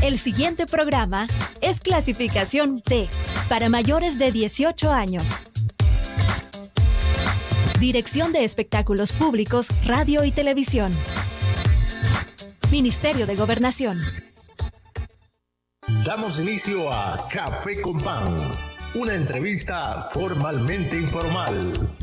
El siguiente programa es clasificación T para mayores de 18 años. Dirección de Espectáculos Públicos, Radio y Televisión. Ministerio de Gobernación. Damos inicio a Café con Pan, una entrevista formalmente informal.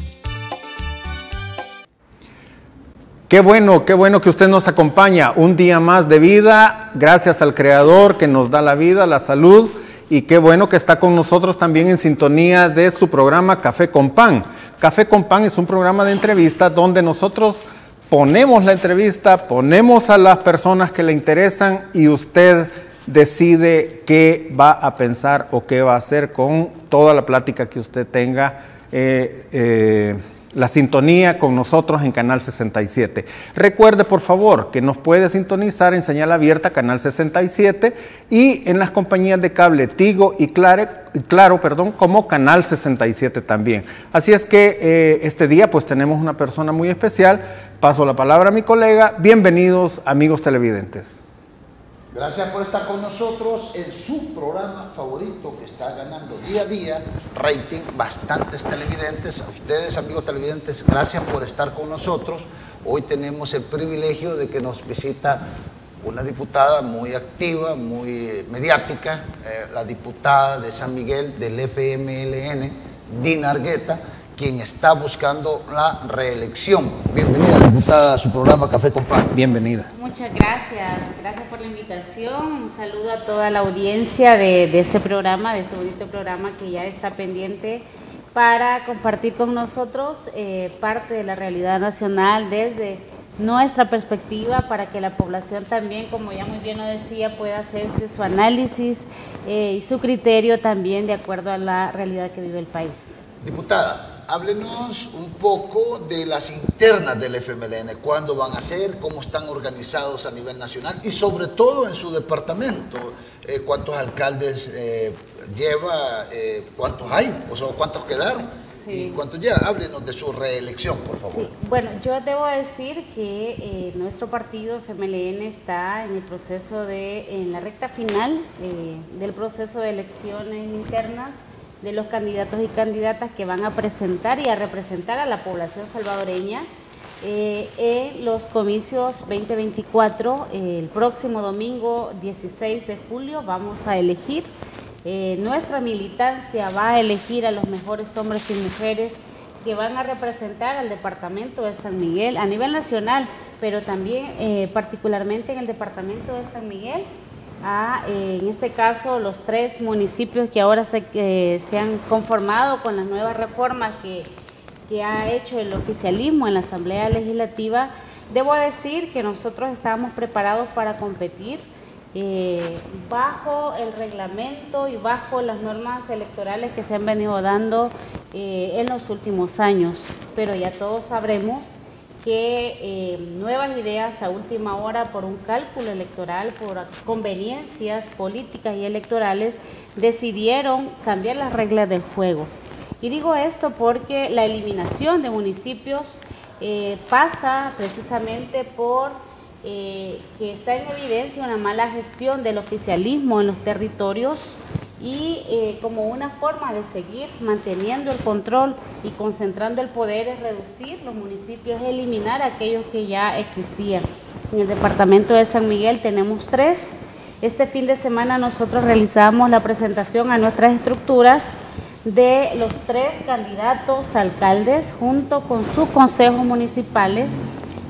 Qué bueno, qué bueno que usted nos acompaña. Un día más de vida, gracias al Creador que nos da la vida, la salud, y qué bueno que está con nosotros también en sintonía de su programa Café con Pan. Café con Pan es un programa de entrevista donde nosotros ponemos la entrevista, ponemos a las personas que le interesan y usted decide qué va a pensar o qué va a hacer con toda la plática que usted tenga. Eh, eh, la sintonía con nosotros en Canal 67. Recuerde, por favor, que nos puede sintonizar en señal abierta Canal 67 y en las compañías de cable Tigo y Claro, claro perdón, como Canal 67 también. Así es que eh, este día pues tenemos una persona muy especial. Paso la palabra a mi colega. Bienvenidos amigos televidentes. Gracias por estar con nosotros en su programa favorito que está ganando día a día rating, bastantes televidentes. A ustedes, amigos televidentes, gracias por estar con nosotros. Hoy tenemos el privilegio de que nos visita una diputada muy activa, muy mediática, eh, la diputada de San Miguel del FMLN, Dina Argueta quien está buscando la reelección. Bienvenida, diputada, a su programa Café con. Bienvenida. Muchas gracias, gracias por la invitación. Un saludo a toda la audiencia de, este programa, de este bonito programa que ya está pendiente para compartir con nosotros eh, parte de la realidad nacional desde nuestra perspectiva para que la población también, como ya muy bien lo decía, pueda hacerse su análisis eh, y su criterio también de acuerdo a la realidad que vive el país. Diputada, háblenos un poco de las internas del FMLN, cuándo van a ser, cómo están organizados a nivel nacional y sobre todo en su departamento, eh, cuántos alcaldes eh, lleva, eh, cuántos hay, o sea, cuántos quedaron. ¿Y cuántos ya? Háblenos de su reelección, por favor. Bueno, yo debo decir que nuestro partido FMLN está en el proceso de, en la recta final del proceso de elecciones internas de los candidatos y candidatas que van a presentar y a representar a la población salvadoreña eh, en los comicios 2024. el próximo domingo 16 de julio vamos a elegir, eh, nuestra militancia va a elegir a los mejores hombres y mujeres que van a representar al departamento de San Miguel a nivel nacional, pero también eh, particularmente en el departamento de San Miguel a, eh, en este caso, los tres municipios que ahora se, han conformado con las nuevas reformas que, que, ha hecho el oficialismo en la Asamblea Legislativa, debo decir que nosotros estábamos preparados para competir eh, bajo el reglamento y bajo las normas electorales que se han venido dando eh, en los últimos años, pero ya todos sabremos que eh, nuevas ideas a última hora por un cálculo electoral, por conveniencias políticas y electorales, decidieron cambiar las reglas del juego. Y digo esto porque la eliminación de municipios eh, pasa precisamente por eh, que está en evidencia una mala gestión del oficialismo en los territorios y eh, como una forma de seguir manteniendo el control y concentrando el poder es reducir los municipios, eliminar aquellos que ya existían. En el departamento de San Miguel tenemos tres. Este fin de semana nosotros realizamos la presentación a nuestras estructuras de los tres candidatos alcaldes junto con sus consejos municipales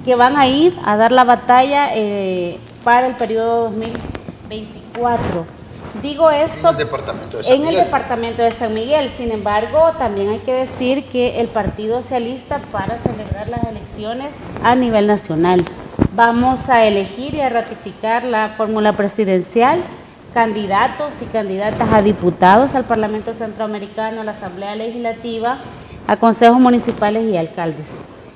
que van a ir a dar la batalla eh, para el periodo 2024. Digo esto en el departamento de San en el departamento de San Miguel. Sin embargo, también hay que decir que el Partido se alista para celebrar las elecciones a nivel nacional. Vamos a elegir y a ratificar la fórmula presidencial, candidatos y candidatas a diputados al Parlamento Centroamericano, a la Asamblea Legislativa, a consejos municipales y alcaldes.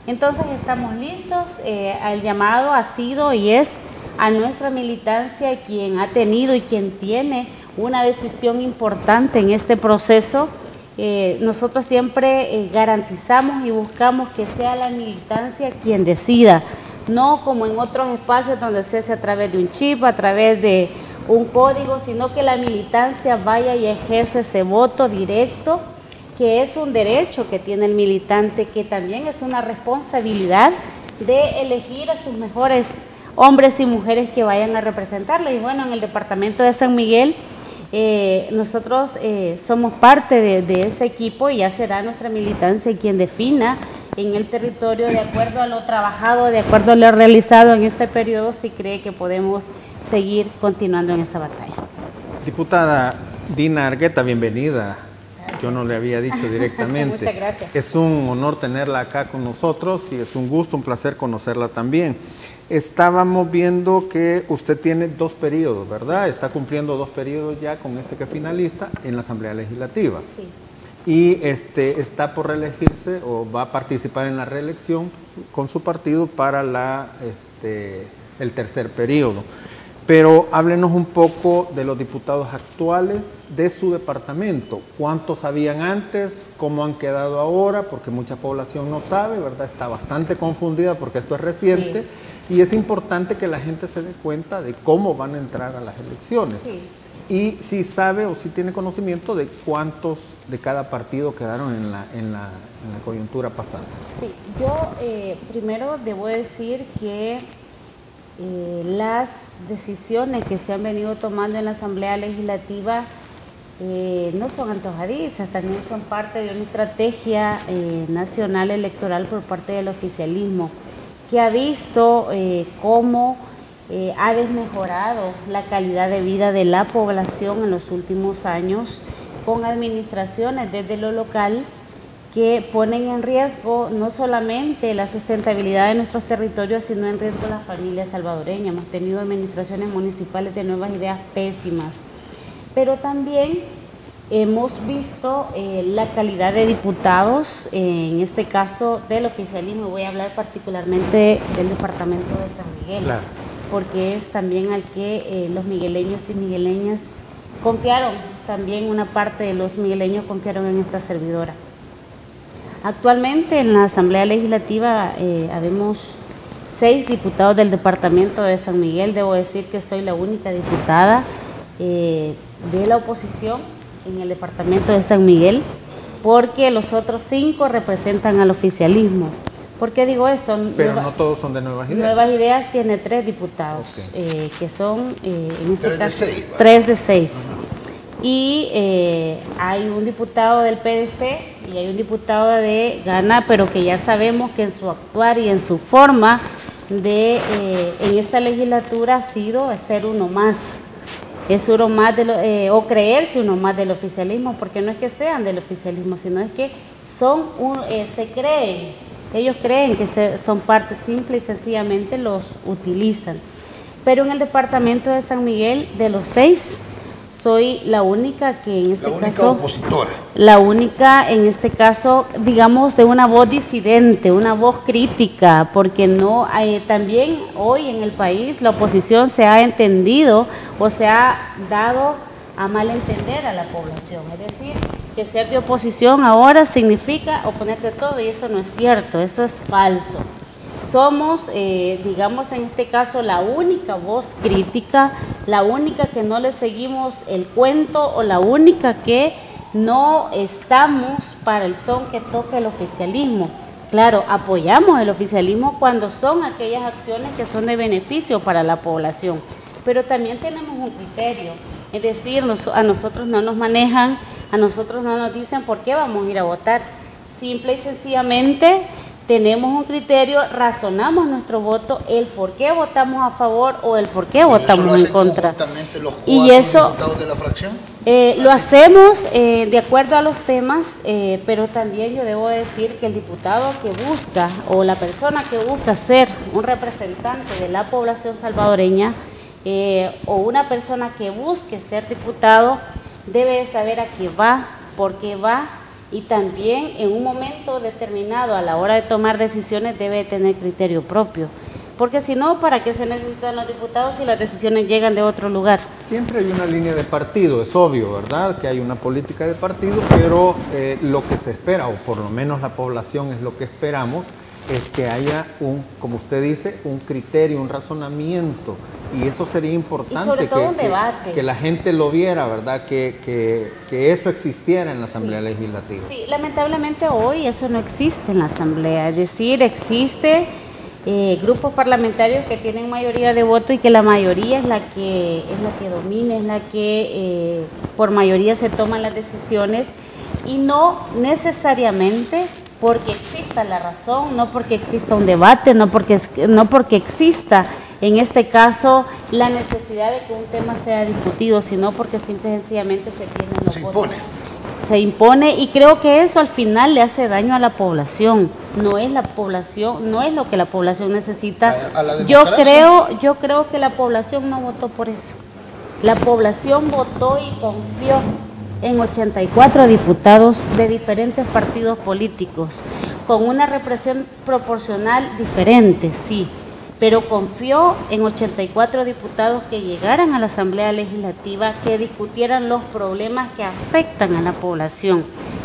Entonces estamos listos. Eh, el llamado ha sido y es a nuestra militancia, quien ha tenido y quien tiene una decisión importante en este proceso. Eh, nosotros siempre eh, garantizamos y buscamos que sea la militancia quien decida, no como en otros espacios donde se hace a través de un chip, a través de un código, sino que la militancia vaya y ejerce ese voto directo, que es un derecho que tiene el militante, que también es una responsabilidad de elegir a sus mejores hombres y mujeres que vayan a representarle. Y bueno, en el departamento de San Miguel, eh, nosotros eh, somos parte de, de, ese equipo y ya será nuestra militancia quien defina en el territorio de acuerdo a lo trabajado, de acuerdo a lo realizado en este periodo, si cree que podemos seguir continuando en esta batalla. Diputada Dina Argueta, bienvenida. Yo no le había dicho directamente. Muchas gracias. Es un honor tenerla acá con nosotros y es un gusto, un placer conocerla también. Estábamos viendo que usted tiene dos periodos, ¿verdad? Sí. Está cumpliendo dos periodos ya con este que finaliza en la Asamblea Legislativa. Sí. Y este, está por reelegirse o va a participar en la reelección con su partido para la, este, el tercer periodo. Pero háblenos un poco de los diputados actuales de su departamento. ¿Cuántos habían antes? ¿Cómo han quedado ahora? Porque mucha población no sabe, ¿verdad? Está bastante confundida porque esto es reciente. Sí. Y es importante que la gente se dé cuenta de cómo van a entrar a las elecciones. Sí. Y si sabe o si tiene conocimiento de cuántos de cada partido quedaron en la, en la, en la coyuntura pasada. Sí, yo eh, primero debo decir que eh, las decisiones que se han venido tomando en la Asamblea Legislativa eh, no son antojadizas, también son parte de una estrategia nacional electoral por parte del oficialismo que ha visto eh, cómo eh, ha desmejorado la calidad de vida de la población en los últimos años con administraciones desde lo local que ponen en riesgo no solamente la sustentabilidad de nuestros territorios, sino en riesgo las familias salvadoreñas. Hemos tenido administraciones municipales de nuevas ideas pésimas, pero también Hemos visto eh, la calidad de diputados, eh, en este caso del oficialismo, voy a hablar particularmente del departamento de San Miguel, Claro. porque es también al que eh, los migueleños y migueleñas confiaron, también una parte de los migueleños confiaron en esta servidora. Actualmente en la Asamblea Legislativa eh, habemos seis diputados del departamento de San Miguel, debo decir que soy la única diputada eh, de la oposición en el departamento de San Miguel, porque los otros cinco representan al oficialismo. ¿Por qué digo esto? Pero Nueva- no todos son de nuevas ideas. Nuevas Ideas tiene tres diputados, eh, que son, eh, en este Tres de caso, seis, ¿va? tres de seis. Y eh, hay un diputado del PDC y hay un diputado de Gana, pero que ya sabemos que en su actuar y en su forma de, eh, en esta legislatura ha sido ser uno más. Es uno más de lo- eh, o creerse uno más del oficialismo, porque no es que sean del oficialismo, sino es que son un- eh, se creen, ellos creen que se- son parte simple y sencillamente los utilizan. Pero en el departamento de San Miguel, de los seis, soy la única que en este La única caso opositora. la única en este caso, digamos, de una voz disidente, una voz crítica, porque no hay, también hoy en el país la oposición se ha entendido o se ha dado a malentender a la población. Es decir, que ser de oposición ahora significa oponerte todo y eso no es cierto, eso es falso. Somos, eh, digamos en este caso, la única voz crítica, la única que no le seguimos el cuento o la única que no estamos para el son que toca el oficialismo. Claro, apoyamos el oficialismo cuando son aquellas acciones que son de beneficio para la población, pero también tenemos un criterio, es decir, a nosotros no nos manejan, a nosotros no nos dicen por qué vamos a ir a votar, simple y sencillamente tenemos un criterio, razonamos nuestro voto, el por qué votamos a favor o el por qué votamos en contra. los Y eso- de la fracción. Eh, lo hacemos eh, de acuerdo a los temas, eh, pero también yo debo decir que el diputado que busca o la persona que busca ser un representante de la población salvadoreña o una persona que busque ser diputado debe saber a qué va, por qué va y también en un momento determinado a la hora de tomar decisiones debe tener criterio propio. Porque si no, ¿para qué se necesitan los diputados si las decisiones llegan de otro lugar? Siempre hay una línea de partido, es obvio, ¿verdad? Que hay una política de partido, pero eh, lo que se espera, o por lo menos la población es lo que esperamos, es que haya un, como usted dice, un criterio, un razonamiento. Y eso sería importante. sobre todo que, un debate. Que, la gente lo viera, ¿verdad? Que, eso existiera en la Asamblea Legislativa. Sí, lamentablemente hoy eso no existe en la Asamblea. Es decir, existe eh, grupos parlamentarios que tienen mayoría de voto y que la mayoría es la que, es la que domina, es la que eh, por mayoría se toman las decisiones y no necesariamente porque exista la razón, no porque exista un debate, no porque, no porque exista en este caso la necesidad de que un tema sea discutido, sino porque simple y sencillamente se tiene los Se impone. Se impone y creo que eso al final le hace daño a la población. No es la población, no es lo que la población necesita. yo creo, yo creo que la población no votó por eso. La población votó y confió en 84 diputados de diferentes partidos políticos, con una represión proporcional diferente, sí, pero confió en 84 diputados que llegaran a la Asamblea Legislativa, que discutieran los problemas que afectan a la población.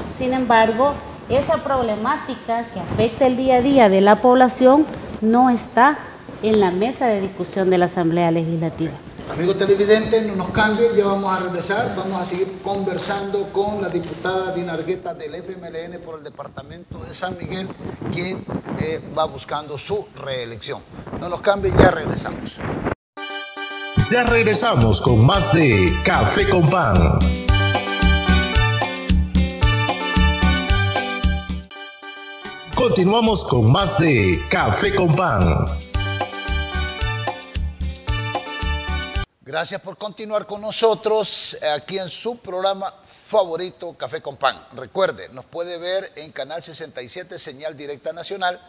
Sin embargo, esa problemática que afecta el día a día de la población no está en la mesa de discusión de la Asamblea Legislativa. Amigos televidentes, no nos cambien, ya vamos a regresar, vamos a seguir conversando con la diputada Dina Argueta del FMLN por el departamento de San Miguel, quien eh, va buscando su reelección. No nos cambien, ya regresamos. Ya regresamos con más de Café con Pan. Continuamos con más de Café con Pan. Gracias por continuar con nosotros aquí en su programa favorito Café con Pan. Recuerde, nos puede ver en Canal 67 Señal Directa Nacional,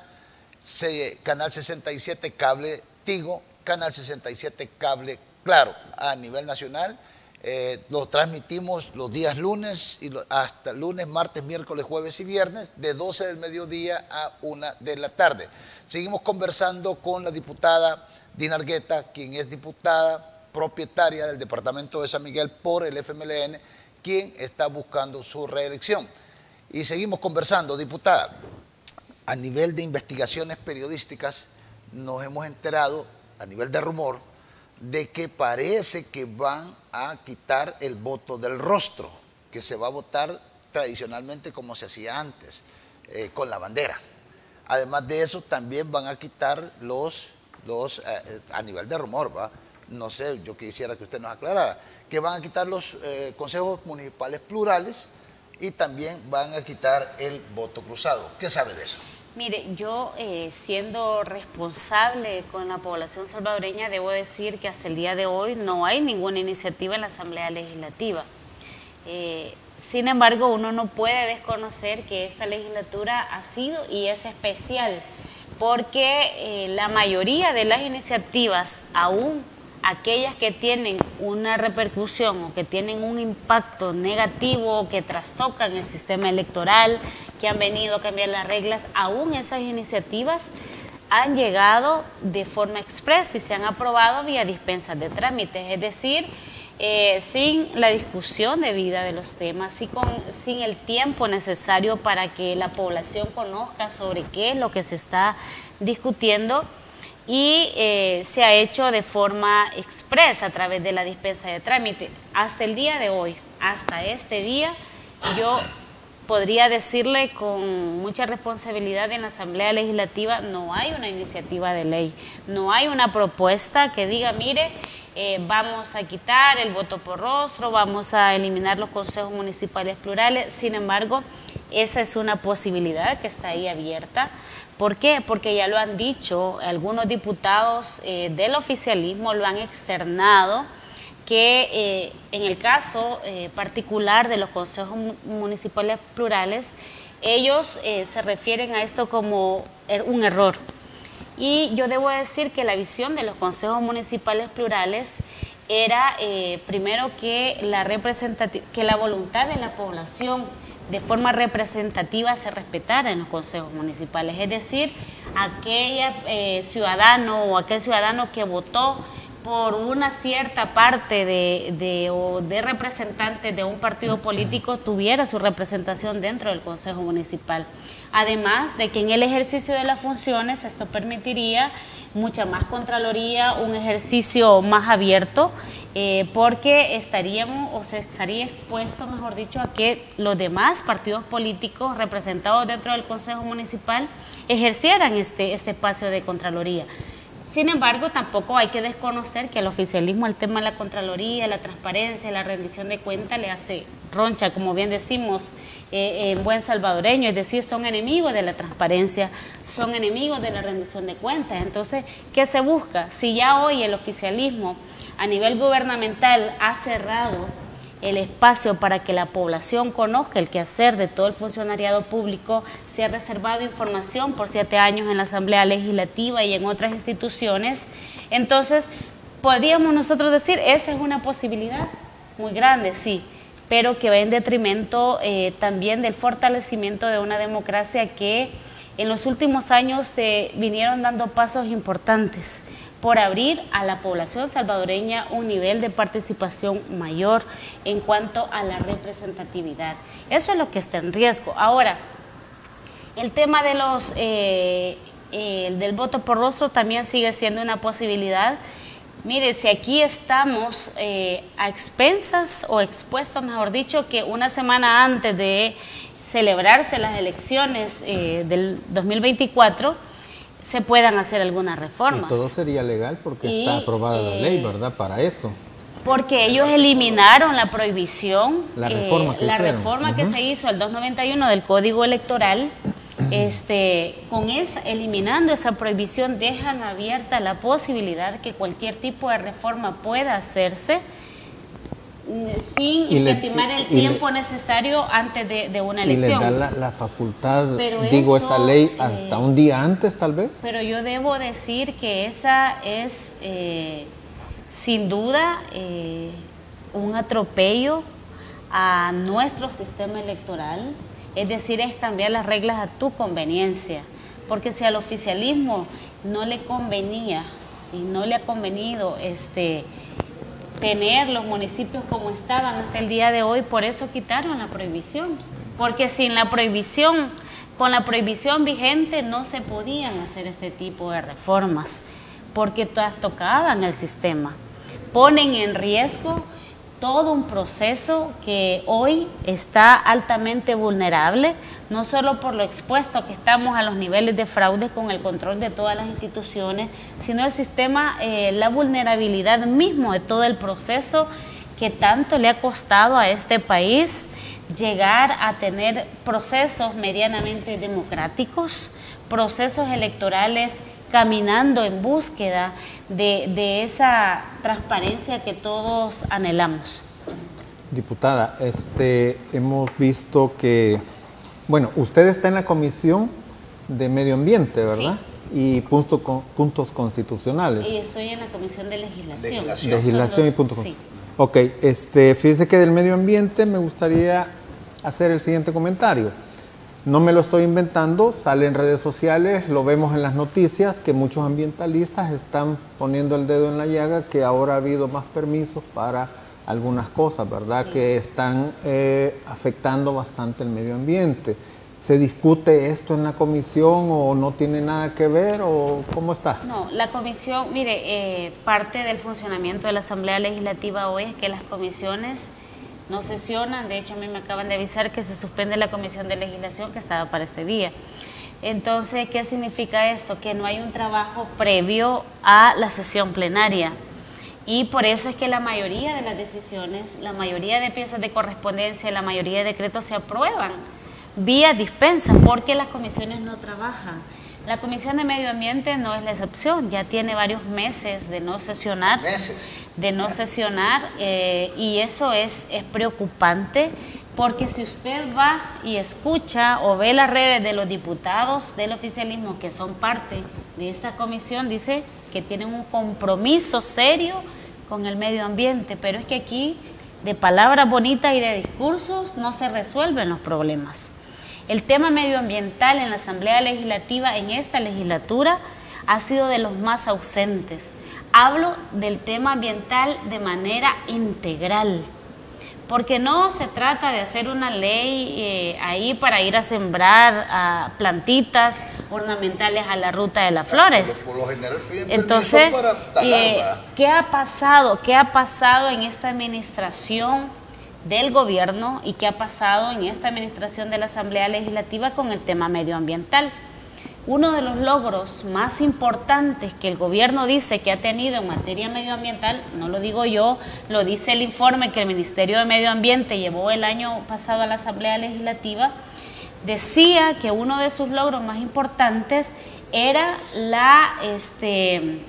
Canal 67 Cable Tigo, Canal 67 Cable Claro a nivel nacional. Eh, lo transmitimos los días lunes y hasta lunes, martes, miércoles, jueves y viernes de 12 del mediodía a 1 de la tarde. Seguimos conversando con la diputada Dina Argueta, quien es diputada propietaria del departamento de San Miguel por el FMLN, quien está buscando su reelección. Y seguimos conversando, diputada. A nivel de investigaciones periodísticas, nos hemos enterado, a nivel de rumor, de que parece que van a quitar el voto del rostro, que se va a votar tradicionalmente como se hacía antes, eh, con la bandera. Además de eso, también van a quitar los, los eh, a nivel de rumor, ¿va? No sé, yo quisiera que usted nos aclarara, que van a quitar los eh, consejos municipales plurales y también van a quitar el voto cruzado. ¿Qué sabe de eso? Mire, yo eh, siendo responsable con la población salvadoreña, debo decir que hasta el día de hoy no hay ninguna iniciativa en la Asamblea Legislativa. Eh, sin embargo, uno no puede desconocer que esta legislatura ha sido y es especial porque la mayoría de las iniciativas aún aquellas que tienen una repercusión o que tienen un impacto negativo, que trastocan el sistema electoral, que han venido a cambiar las reglas, aún esas iniciativas han llegado de forma expresa y se han aprobado vía dispensas de trámites, es decir, eh, sin la discusión debida de los temas, y con, sin el tiempo necesario para que la población conozca sobre qué es lo que se está discutiendo y eh, se ha hecho de forma expresa a través de la dispensa de trámite. Hasta el día de hoy, hasta este día, yo podría decirle con mucha responsabilidad en la Asamblea Legislativa, no hay una iniciativa de ley, no hay una propuesta que diga, mire, eh, vamos a quitar el voto por rostro, vamos a eliminar los consejos municipales plurales, sin embargo, esa es una posibilidad que está ahí abierta. ¿Por qué? Porque ya lo han dicho, algunos diputados eh, del oficialismo lo han externado, que eh, en el caso eh, particular de los consejos municipales plurales, ellos se refieren a esto como er, un error. Y yo debo decir que la visión de los consejos municipales plurales era primero que la, que la voluntad de la población de forma representativa se respetara en los consejos municipales. Es decir, aquel eh, ciudadano o aquel ciudadano que votó por una cierta parte de, de, o de representantes de un partido político tuviera su representación dentro del Consejo Municipal. Además de que en el ejercicio de las funciones esto permitiría mucha más Contraloría, un ejercicio más abierto, eh, porque estaríamos o se estaría expuesto, mejor dicho, a que los demás partidos políticos representados dentro del Consejo Municipal ejercieran este, este espacio de Contraloría. Sin embargo, tampoco hay que desconocer que el oficialismo, el tema de la Contraloría, la transparencia, la rendición de cuentas le hace roncha, como bien decimos eh, en buen salvadoreño, es decir, son enemigos de la transparencia, son enemigos de la rendición de cuentas. Entonces, ¿qué se busca? Si ya hoy el oficialismo a nivel gubernamental ha cerrado el espacio para que la población conozca el quehacer de todo el funcionariado público, se ha reservado información por siete años en la Asamblea Legislativa y en otras instituciones. Entonces, podríamos nosotros decir, esa es una posibilidad muy grande, sí, pero que va en detrimento eh, también del fortalecimiento de una democracia que en los últimos años se vinieron dando pasos importantes por abrir a la población salvadoreña un nivel de participación mayor en cuanto a la representatividad. Eso es lo que está en riesgo. Ahora, el tema de los, eh, eh, del voto por rostro también sigue siendo una posibilidad. Mire, si aquí estamos eh, a expensas o expuestos, mejor dicho, que una semana antes de celebrarse las elecciones del 2024, se puedan hacer algunas reformas. Y todo sería legal porque está aprobada la ley, eh, ¿verdad? Para eso. Porque ellos eliminaron la prohibición, la reforma, que, la reforma que se hizo el 291 del Código Electoral, este, con esa, eliminando esa prohibición, dejan abierta la posibilidad que cualquier tipo de reforma pueda hacerse sin estimar el tiempo necesario antes de, una elección. Y da la, facultad, digo, esa ley hasta un día antes tal vez. Pero yo debo decir que esa es eh, sin duda eh, un atropello a nuestro sistema electoral, es decir, es cambiar las reglas a tu conveniencia, porque si al oficialismo no le convenía y no le ha convenido este tener los municipios como estaban hasta el día de hoy, por eso quitaron la prohibición. Porque sin la prohibición, con la prohibición vigente no se podían hacer este tipo de reformas, porque todas tocaban el sistema. Ponen en riesgo todo un proceso que hoy está altamente vulnerable, no solo por lo expuesto que estamos a los niveles de fraude con el control de todas las instituciones, sino el sistema, eh, la vulnerabilidad mismo de todo el proceso que tanto le ha costado a este país llegar a tener procesos medianamente democráticos, procesos electorales caminando en búsqueda de, esa transparencia que todos anhelamos. Diputada, este, hemos visto que, bueno, usted está en la Comisión de Medio Ambiente, ¿verdad? Y punto, puntos constitucionales. Y estoy en la Comisión de Legislación. Legislación, y puntos sí. Ok, este, fíjese que del medio ambiente me gustaría hacer el siguiente comentario. No me lo estoy inventando, sale en redes sociales, lo vemos en las noticias, que muchos ambientalistas están poniendo el dedo en la llaga, que ahora ha habido más permisos para algunas cosas, ¿verdad? Que están eh, afectando bastante el medio ambiente. ¿Se discute esto en la comisión o no tiene nada que ver o cómo está? No, la comisión, mire, eh, parte del funcionamiento de la Asamblea Legislativa hoy es que las comisiones no sesionan, de hecho a mí me acaban de avisar que se suspende la comisión de legislación que estaba para este día. Entonces, ¿qué significa esto? Que no hay un trabajo previo a la sesión plenaria. Y por eso es que la mayoría de las decisiones, la mayoría de piezas de correspondencia, la mayoría de decretos se aprueban vía dispensa porque las comisiones no trabajan. La Comisión de Medio Ambiente no es la excepción, ya tiene varios meses de no sesionar, de no sesionar eh, y eso es, es preocupante porque si usted va y escucha o ve las redes de los diputados del oficialismo que son parte de esta comisión, dice que tienen un compromiso serio con el medio ambiente, pero es que aquí de palabras bonitas y de discursos no se resuelven los problemas. El tema medioambiental en la Asamblea Legislativa en esta legislatura ha sido de los más ausentes. Hablo del tema ambiental de manera integral porque no se trata de hacer una ley eh, ahí para ir a sembrar plantitas ornamentales a la ruta de las flores. Por lo general Entonces, eh, ¿qué ha pasado? ¿Qué ha pasado en esta administración del gobierno y qué ha pasado en esta administración de la Asamblea Legislativa con el tema medioambiental? Uno de los logros más importantes que el gobierno dice que ha tenido en materia medioambiental, no lo digo yo, lo dice el informe que el Ministerio de Medio Ambiente llevó el año pasado a la Asamblea Legislativa, decía que uno de sus logros más importantes era la, este,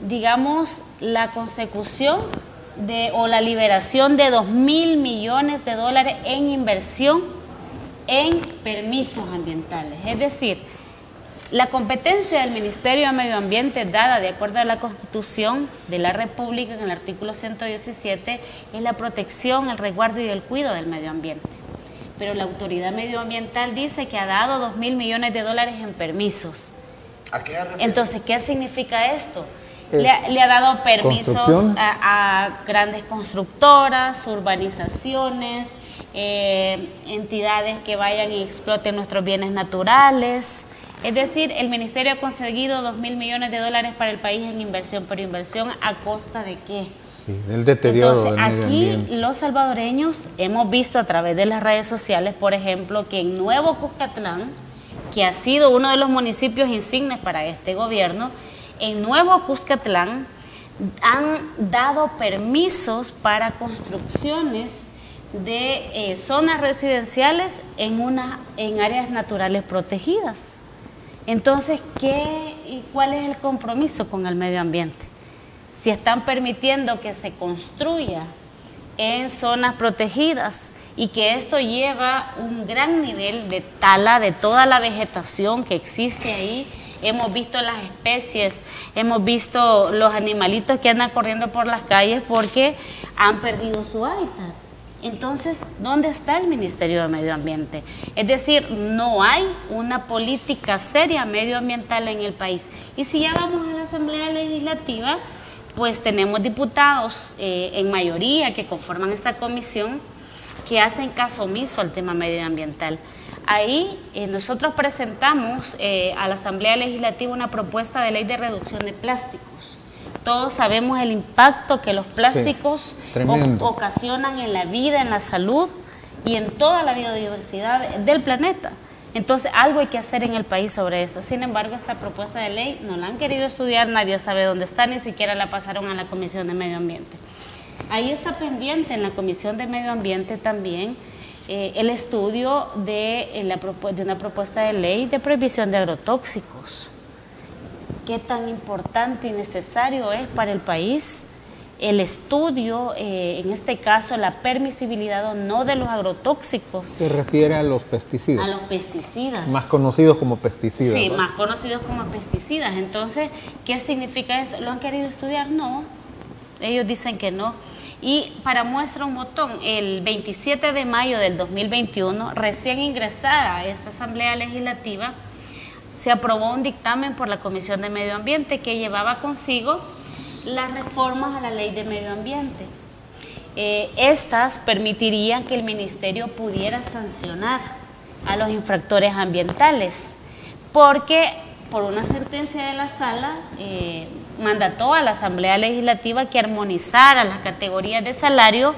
digamos, la consecución de, o la liberación de 2 mil millones de dólares en inversión en permisos ambientales. Es decir, la competencia del Ministerio de Medio Ambiente, dada de acuerdo a la Constitución de la República en el artículo 117, es la protección, el resguardo y el cuidado del medio ambiente. Pero la autoridad medioambiental dice que ha dado 2 mil millones de dólares en permisos. ¿A qué Entonces, ¿qué significa esto? Le, ha dado permisos a, grandes constructoras, urbanizaciones, eh, entidades que vayan y exploten nuestros bienes naturales. Es decir, el ministerio ha conseguido 2 mil millones de dólares para el país en inversión, pero inversión a costa de qué? Sí, del deterioro Entonces, aquí los salvadoreños hemos visto a través de las redes sociales, por ejemplo, que en Nuevo Cuscatlán, que ha sido uno de los municipios insignes para este gobierno, en Nuevo Cuscatlán han dado permisos para construcciones de eh, zonas residenciales en, una, en áreas naturales protegidas. Entonces, ¿qué y cuál es el compromiso con el medio ambiente? Si están permitiendo que se construya en zonas protegidas y que esto lleva un gran nivel de tala de toda la vegetación que existe ahí. Hemos visto las especies, hemos visto los animalitos que andan corriendo por las calles porque han perdido su hábitat. Entonces, ¿dónde está el Ministerio de Medio Ambiente? Es decir, no hay una política seria medioambiental en el país. Y si ya vamos a la Asamblea Legislativa, pues tenemos diputados eh, en mayoría que conforman esta comisión que hacen caso omiso al tema medioambiental. Ahí eh, nosotros presentamos eh, a la Asamblea Legislativa una propuesta de ley de reducción de plásticos todos sabemos el impacto que los plásticos ocasionan en la vida, en la salud y en toda la biodiversidad del planeta. Entonces, algo hay que hacer en el país sobre eso. Sin embargo, esta propuesta de ley no la han querido estudiar, nadie sabe dónde está, ni siquiera la pasaron a la Comisión de Medio Ambiente. Ahí está pendiente en la Comisión de Medio Ambiente también eh, el estudio de, de una propuesta de ley de prohibición de agrotóxicos qué tan importante y necesario es para el país el estudio, eh, en este caso la permisibilidad o no de los agrotóxicos. Se refiere a los pesticidas. A los pesticidas. Más conocidos como pesticidas. Sí, más conocidos como pesticidas. Entonces, ¿qué significa eso? ¿Lo han querido estudiar? No. Ellos dicen que no. Y para muestra un botón, el 27 de mayo del 2021, recién ingresada a esta Asamblea Legislativa, se aprobó un dictamen por la Comisión de Medio Ambiente que llevaba consigo las reformas a la ley de medio ambiente. Eh, estas permitirían que el ministerio pudiera sancionar a los infractores ambientales, porque por una sentencia de la sala eh, mandató a la Asamblea Legislativa que armonizara las categorías de salario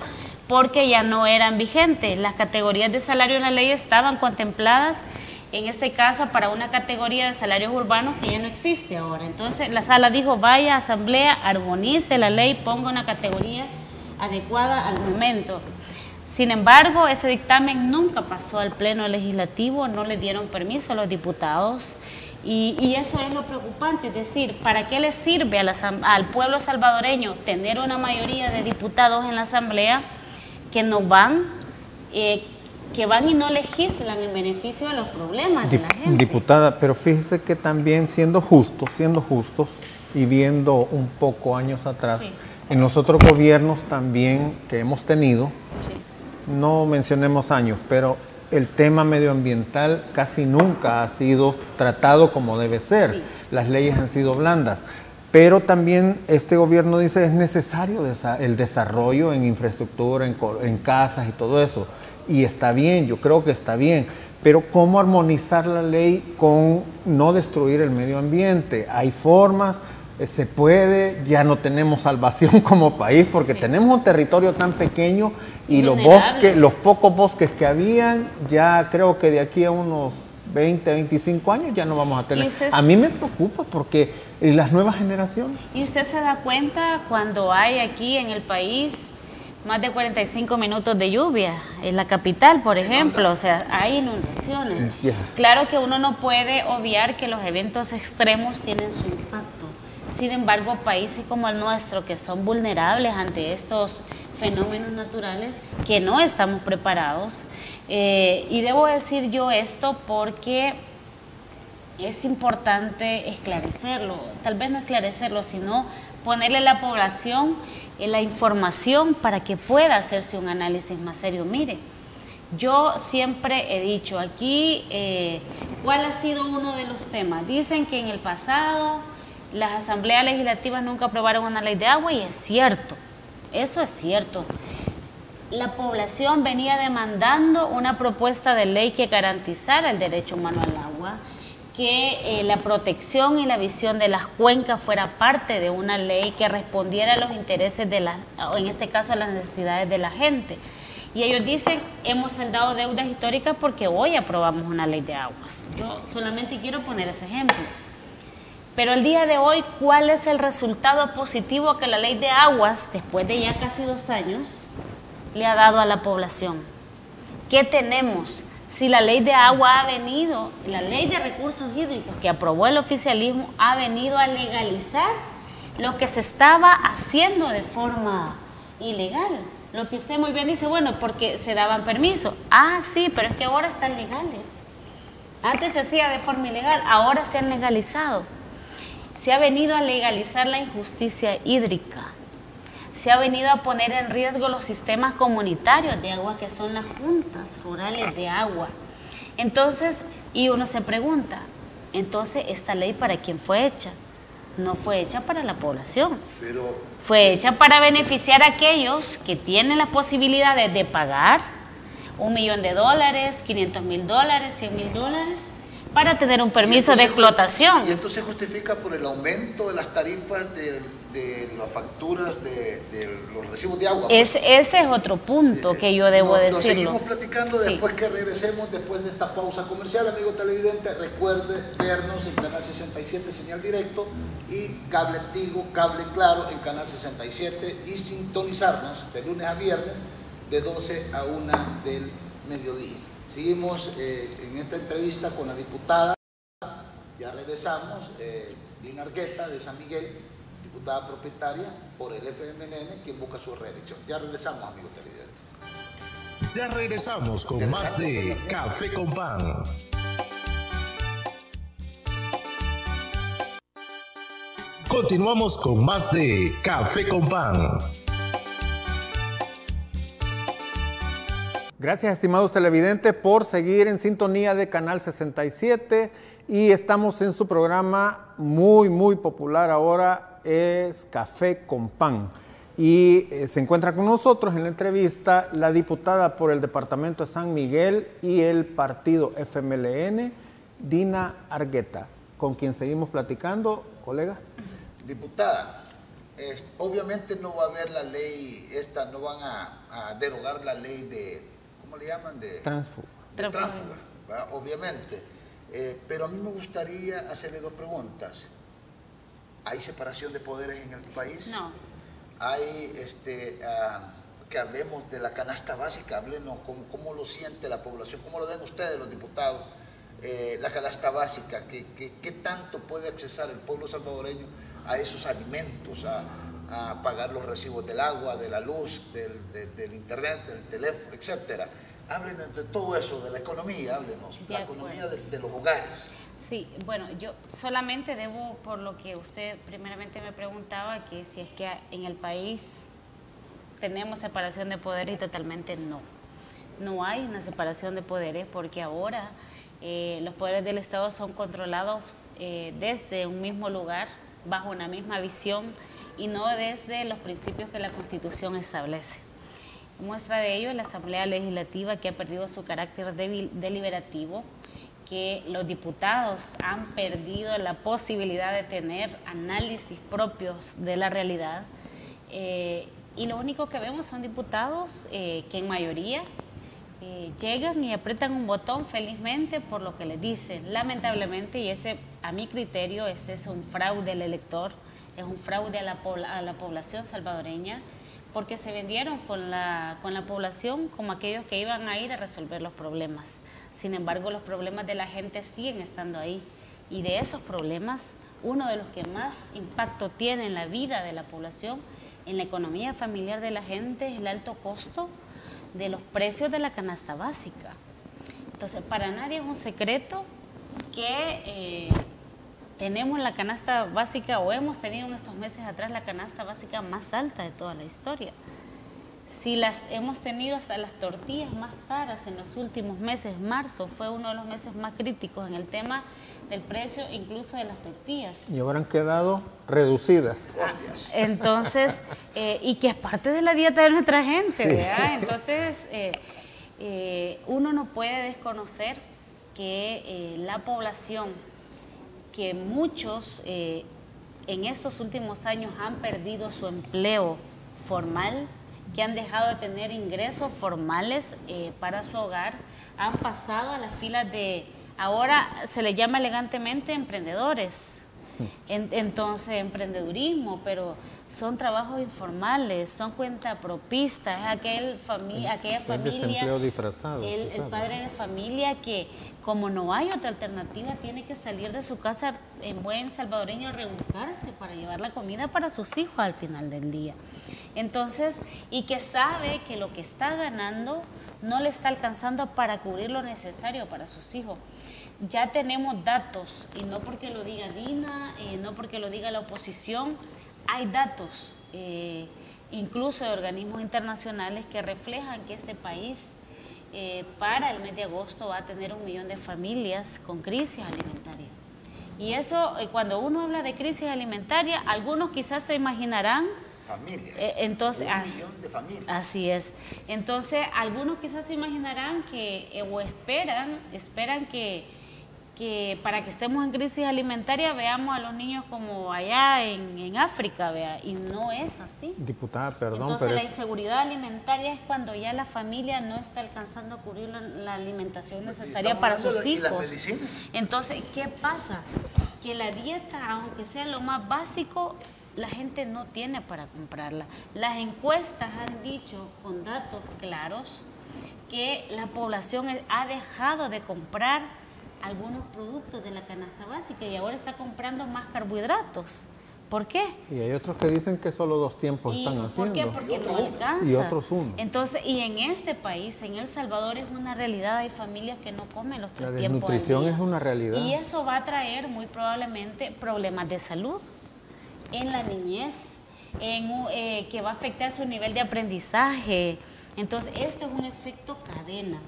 porque ya no eran vigentes. Las categorías de salario en la ley estaban contempladas en este caso para una categoría de salarios urbanos que ya no existe ahora. Entonces la sala dijo, vaya asamblea, armonice la ley, ponga una categoría adecuada al momento. Sin embargo, ese dictamen nunca pasó al Pleno Legislativo, no le dieron permiso a los diputados y, eso es lo preocupante, es decir, ¿para qué le sirve al pueblo salvadoreño tener una mayoría de diputados en la Asamblea que no van, eh, que van y no legislan en beneficio de los problemas de la gente. Diputada, pero fíjese que también siendo justos, siendo justos y viendo un poco años atrás, en los otros gobiernos también que hemos tenido, no mencionemos años, pero el tema medioambiental casi nunca ha sido tratado como debe ser. las leyes han sido blandas. Pero también este gobierno dice es necesario el desarrollo en infraestructura, en, casas y todo eso. Y está bien, yo creo que está bien. Pero ¿cómo armonizar la ley con no destruir el medio ambiente? Hay formas, eh, se puede, ya no tenemos salvación como país porque tenemos un territorio tan pequeño y los bosques, los pocos bosques que habían, ya creo que de aquí a unos 20, 25 años ya no vamos a tener. A mí me preocupa porque las nuevas generaciones. ¿Y usted se da cuenta cuando hay aquí en el país más de 45 minutos de lluvia en la capital, por ejemplo, o sea, hay inundaciones. Claro que uno no puede obviar que los eventos extremos tienen su impacto. Sin embargo, países como el nuestro, que son vulnerables ante estos fenómenos naturales, que no estamos preparados, eh, y debo decir yo esto porque es importante esclarecerlo, tal vez no esclarecerlo, sino ponerle a la población en la información para que pueda hacerse un análisis más serio. Mire, yo siempre he dicho aquí, eh, ¿cuál ha sido uno de los temas? Dicen que en el pasado las asambleas legislativas nunca aprobaron una ley de agua y es cierto, eso es cierto la población venía demandando una propuesta de ley que garantizara el derecho humano al agua, que eh, la protección y la visión de las cuencas fuera parte de una ley que respondiera a los intereses de la, o en este caso a las necesidades de la gente. Y ellos dicen, hemos saldado deudas históricas porque hoy aprobamos una ley de aguas. Yo solamente quiero poner ese ejemplo. Pero el día de hoy, ¿cuál es el resultado positivo que la ley de aguas, después de ya casi dos años, le ha dado a la población? ¿Qué tenemos? Si la ley de agua ha venido, la ley de recursos hídricos que aprobó el oficialismo ha venido a legalizar lo que se estaba haciendo de forma ilegal. Lo que usted muy bien dice, bueno, porque se daban permiso. Ah, sí, pero es que ahora están legales. Antes se hacía de forma ilegal, ahora se han legalizado. Se ha venido a legalizar la injusticia hídrica se ha venido a poner en riesgo los sistemas comunitarios de agua, que son las juntas rurales de agua. Entonces, y uno se pregunta, entonces, ¿esta ley para quién fue hecha? No fue hecha para la población. Pero, fue hecha para beneficiar a aquellos que tienen las posibilidades de pagar un millón de dólares, 500 mil dólares, 100 mil dólares, para tener un permiso de explotación. Y esto se justifica por el aumento de las tarifas de las facturas de, los recibos de agua. Es, ese es otro punto eh, que yo debo decir. Lo seguimos platicando después que regresemos, después de esta pausa comercial, amigo televidente. Recuerde vernos en Canal 67, señal directo, y cable Tigo, cable claro en Canal 67 y sintonizarnos de lunes a viernes de 12 a 1 del mediodía. Seguimos eh, en esta entrevista con la diputada, ya regresamos, eh, Dina Argueta de San Miguel diputada propietaria por el FMLN, quien busca su reelección. Ya regresamos, amigos televidentes. Ya regresamos con más de Café con Pan. Continuamos con más de Café con Pan. Gracias, estimados televidentes, por seguir en sintonía de Canal 67 y estamos en su programa muy, muy popular ahora, es Café con Pan. Y eh, se encuentra con nosotros en la entrevista la diputada por el Departamento de San Miguel y el partido FMLN, Dina Argueta, con quien seguimos platicando, colega. Diputada, obviamente no va a haber la ley, esta, no van a, derogar la ley de, ¿cómo le llaman? De transfuga. De transfuga, obviamente. Eh, pero a mí me gustaría hacerle dos preguntas. ¿Hay separación de poderes en el país? No. Hay, este, ah, que hablemos de la canasta básica, háblenos cómo, cómo, lo siente la población, cómo lo ven ustedes los diputados, eh, la canasta básica, ¿qué, qué, tanto puede accesar el pueblo salvadoreño a esos alimentos, a, pagar los recibos del agua, de la luz, del, del internet, del teléfono, etcétera? Háblenos de todo eso, de la economía, háblenos, la economía de los hogares. Sí, bueno, yo solamente debo, por lo que usted primeramente me preguntaba, que si es que en el país tenemos separación de poderes y totalmente no. No hay una separación de poderes porque ahora Eh, los poderes del Estado son controlados eh, desde un mismo lugar, bajo una misma visión y no desde los principios que la Constitución establece. Muestra de ello la Asamblea Legislativa que ha perdido su carácter deliberativo, que los diputados han perdido la posibilidad de tener análisis propios de la realidad. Eh, y lo único que vemos son diputados eh, que en mayoría eh, llegan y apretan un botón felizmente por lo que les dicen. Lamentablemente, y ese a mi criterio, ese es un fraude al elector, es un fraude a la, a la población salvadoreña porque se vendieron con la, con la población como aquellos que iban a ir a resolver los problemas. Sin embargo, los problemas de la gente siguen estando ahí. Y de esos problemas, uno de los que más impacto tiene en la vida de la población, en la economía familiar de la gente, es el alto costo de los precios de la canasta básica. Entonces, para nadie es un secreto que eh, tenemos la canasta básica o hemos tenido en estos meses atrás la canasta básica más alta de toda la historia. Si las hemos tenido hasta las tortillas más caras en los últimos meses, marzo fue uno de los meses más críticos en el tema del precio incluso de las tortillas. Y ahora han quedado reducidas. Entonces, eh, y que es parte de la dieta de nuestra gente, ¿verdad? Entonces, eh, eh, uno no puede desconocer que la población que muchos eh, en estos últimos años han perdido su empleo formal, que han dejado de tener ingresos formales eh, para su hogar, han pasado a las filas de, ahora se le llama elegantemente emprendedores, entonces emprendedurismo, pero son trabajos informales, son cuentapropistas, es aquel aquella familia, disfrazado, el, padre de familia que como no hay otra alternativa tiene que salir de su casa en buen salvadoreño rebuscarse para llevar la comida para sus hijos al final del día. Entonces, y que sabe que lo que está ganando no le está alcanzando para cubrir lo necesario para sus hijos ya tenemos datos, y no porque lo diga Dina, eh, no porque lo diga la oposición, hay datos, eh, incluso de organismos internacionales, que reflejan que este país eh, para el mes de agosto va a tener un millón de familias con crisis alimentaria. Y eso, eh, cuando uno habla de crisis alimentaria, algunos quizás se imaginarán familias. entonces, un millón de familias. Así es. Entonces, algunos quizás se imaginarán que, o esperan, esperan que que para que estemos en crisis alimentaria veamos a los niños como allá en, África, vea, y no es así. Diputada, perdón. Entonces la inseguridad alimentaria es cuando ya la familia no está alcanzando a cubrir la, alimentación necesaria para sus hijos. Entonces, ¿qué pasa? Que la dieta, aunque sea lo más básico, la gente no tiene para comprarla. Las encuestas han dicho con datos claros que la población ha dejado de comprar algunos productos de la canasta básica y ahora está comprando más carbohidratos. ¿Por qué? Y hay otros que dicen que solo dos tiempos están haciendo. ¿Por qué? Porque no alcanza. Y otros uno. Entonces, y en este país, en El Salvador, es una realidad. Hay familias que no comen los tres tiempos. La nutrición es una realidad. Y eso va a traer muy probablemente problemas de salud en la niñez, en, eh, que va a afectar su nivel de aprendizaje. Entonces, esto es un efecto cadena.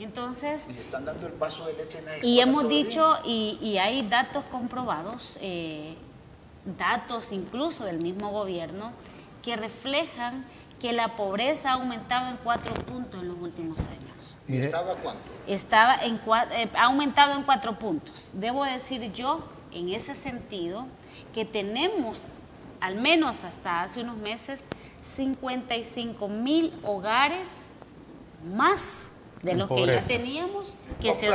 Entonces... Y están dando el vaso de leche en Y hemos dicho, y, hay datos comprobados, eh, datos incluso del mismo gobierno, que reflejan que la pobreza ha aumentado en cuatro puntos en los últimos años. ¿Y estaba cuánto? Estaba en, eh, ha aumentado en cuatro puntos. Debo decir yo, en ese sentido, que tenemos, al menos hasta hace unos meses, 55 mil hogares más de los que ya teníamos, que, se,